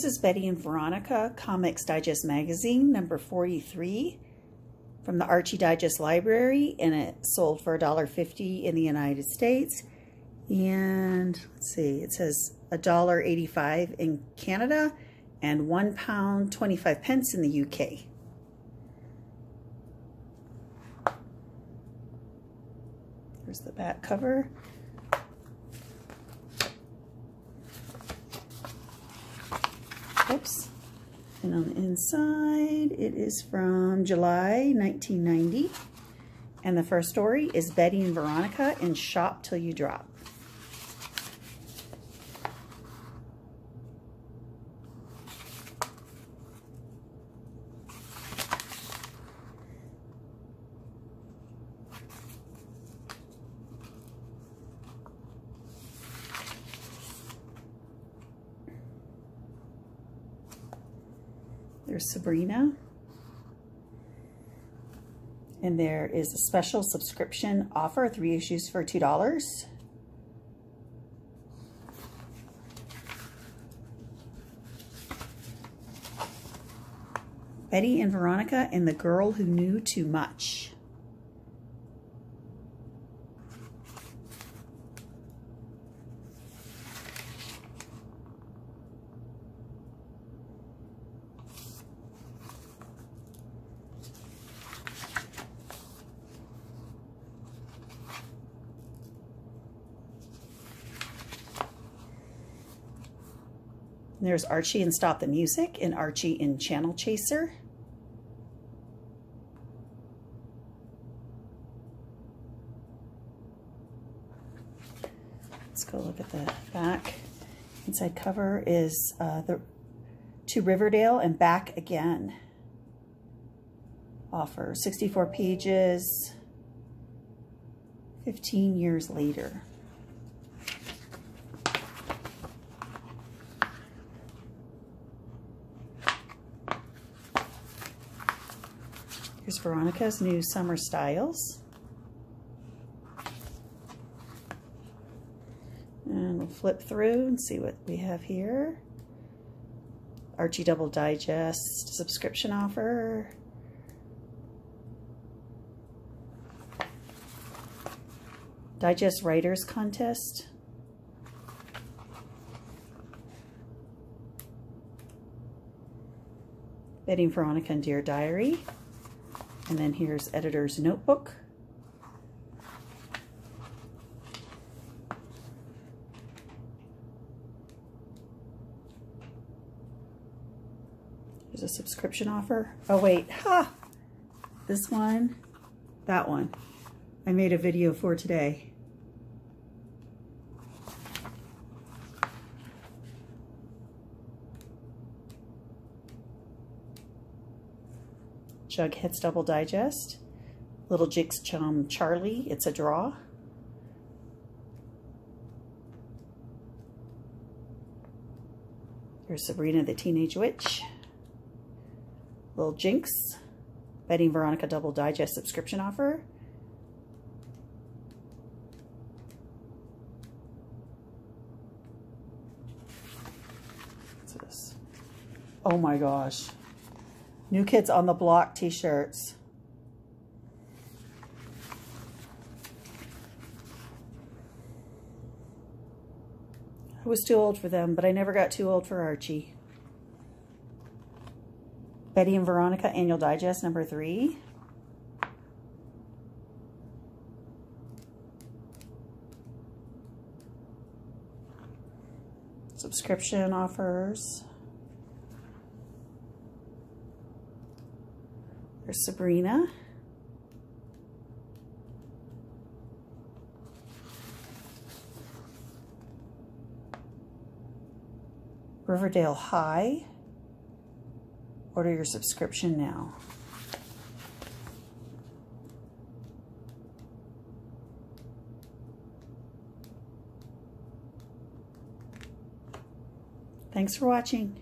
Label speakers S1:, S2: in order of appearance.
S1: This is Betty and Veronica, Comics Digest Magazine, number 43 from the Archie Digest Library, and it sold for $1.50 in the United States. And let's see, it says $1.85 in Canada and one pound 25 pence in the UK. Here's the back cover. Oops. And on the inside, it is from July 1990. And the first story is Betty and Veronica in Shop Till You Drop. There's Sabrina. And there is a special subscription offer, three issues for $2. Betty and Veronica and the Girl Who Knew Too Much. There's Archie and Stop the Music and Archie in Channel Chaser. Let's go look at the back. Inside cover is uh, the to Riverdale and back again. Offer 64 pages, 15 years later. Here's Veronica's new summer styles. And we'll flip through and see what we have here. Archie Double Digest subscription offer. Digest Writers Contest. Betty and Veronica and Dear Diary. And then here's editor's notebook. There's a subscription offer. Oh, wait. Ha! This one, that one. I made a video for today. Jughead's Double Digest. Little Jinx Chum Charlie, it's a draw. Here's Sabrina the Teenage Witch. Little Jinx. Betty and Veronica Double Digest subscription offer. Oh my gosh. New Kids on the Block t-shirts. I was too old for them, but I never got too old for Archie. Betty and Veronica Annual Digest number three. Subscription offers. There's Sabrina. Riverdale High. Order your subscription now. Thanks for watching.